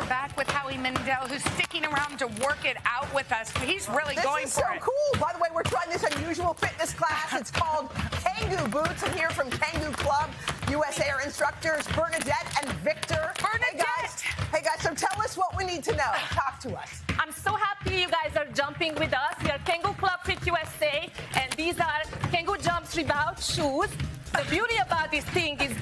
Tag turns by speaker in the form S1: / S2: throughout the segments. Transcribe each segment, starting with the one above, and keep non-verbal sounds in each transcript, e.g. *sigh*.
S1: are back with Howie Mandel, who's sticking around to work it out with us. He's really
S2: this
S1: going
S2: is
S1: for
S2: so
S1: it.
S2: cool. By the way, we're trying this unusual fitness class. It's called Kangoo Boots. I'm here from Kangoo Club, USA Air instructors Bernadett and Victor.
S1: Bernadett!
S2: Hey guys, hey guys, so tell us what we need to know. Talk to us.
S3: I'm so happy you guys are jumping with us. We are Kangoo Club Fit USA, and these are Kangoo Jumps Rebound shoes. The beauty about this thing is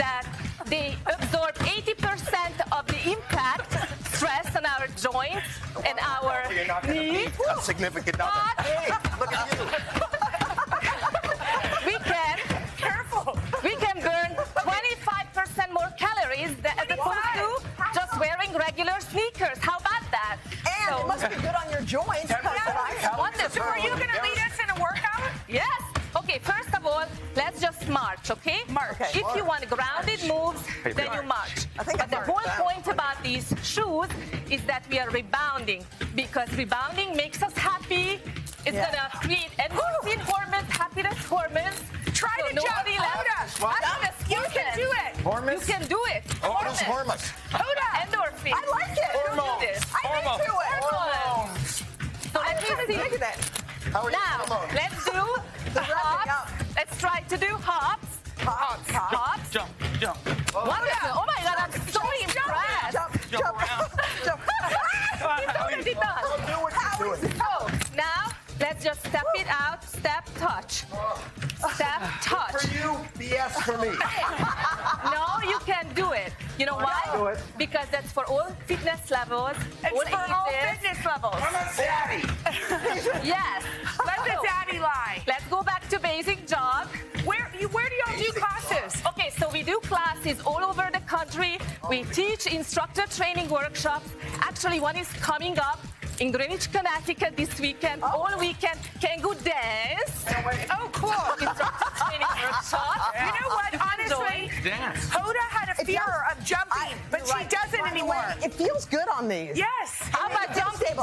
S3: on our joints our
S4: You're not going to
S3: knees.
S4: a significant other.
S3: But-
S4: Hey, look at you. *laughs*
S3: we can
S1: Careful.
S3: we can burn 25% more calories than, as opposed to just wearing regular sneakers. How about that?
S2: And
S3: So-
S2: it must be good on your joints.
S4: Calories.
S3: Wonderful.
S1: So are you going to lead us in a workout?
S3: Yes. Okay, first of all, let's just march, okay?
S1: March.
S2: Okay.
S3: If you want grounded moves, then you march.
S2: I think
S3: but
S2: I
S3: the
S2: marched
S3: whole
S2: that.
S3: point about these shoes is that we are rebounding because rebounding makes us happy. It's
S2: Yeah.
S3: gonna create endorphin hormones, happiness hormones.
S1: Try
S3: So
S1: to
S3: nobody
S1: jump.
S3: left.
S1: Hoda.
S3: Happiness
S1: You can do it.
S4: Hormones?
S3: You can do it.
S4: Oh, what is hormones?
S3: Hoda. Endorphin.
S2: I like it.
S3: Don't do
S4: Hormones.
S3: this.
S2: I'm into it.
S3: Hormones. So let me
S2: I'm
S3: see.
S2: digging it.
S4: How are you?
S3: Now,
S4: hormones?
S3: let's do the
S2: The
S3: hops. Let's try to do hops.
S2: Hops,
S3: let's just step it out. Step, touch. Step, touch.
S4: For you, BS for me. *laughs*
S3: No, you can do it. You know why?
S4: do it.
S3: Because that's for all fitness levels.
S1: It's
S3: all
S1: for all fitness levels.
S4: I'm a daddy. *laughs*
S3: Yes.
S1: Let the daddy lie.
S3: Let's go back to basic jog.
S1: Where, you, where do y'all do classes?
S3: Okay, so we do classes all over the country. We teach instructor training workshops. Actually, one is coming up in Greenwich, Connecticut this weekend. All weekend, Kangoo Dance.
S1: Oh, cool.
S3: Instructor training workshop.
S1: You know what? Honestly,
S5: Dance.
S1: Hoda had a fear
S2: does.
S1: of jumping,
S2: I-
S1: but she
S2: right.
S1: doesn't anymore.
S2: way, It feels good on these.
S1: Yes.
S3: How about jumping
S2: Stable.